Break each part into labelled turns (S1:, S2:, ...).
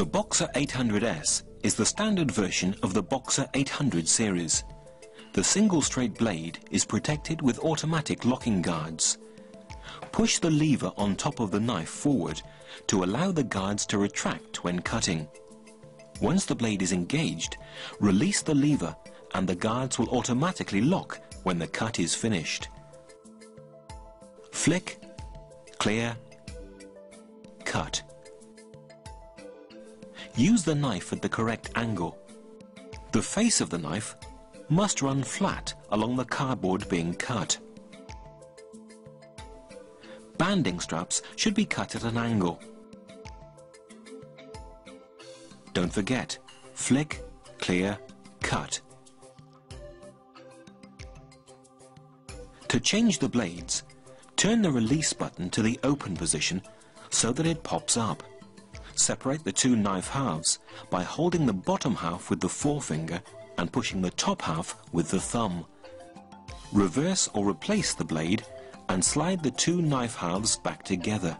S1: The Boxer 800S is the standard version of the Boxer 800 series. The single straight blade is protected with automatic locking guards. Push the lever on top of the knife forward to allow the guards to retract when cutting. Once the blade is engaged, release the lever and the guards will automatically lock when the cut is finished. Flick, clear, cut. Use the knife at the correct angle. The face of the knife must run flat along the cardboard being cut. Banding straps should be cut at an angle. Don't forget, flick, clear, cut. To change the blades, turn the release button to the open position so that it pops up. Separate the two knife halves by holding the bottom half with the forefinger and pushing the top half with the thumb. Reverse or replace the blade and slide the two knife halves back together.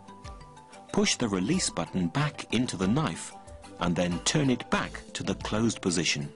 S1: Push the release button back into the knife and then turn it back to the closed position.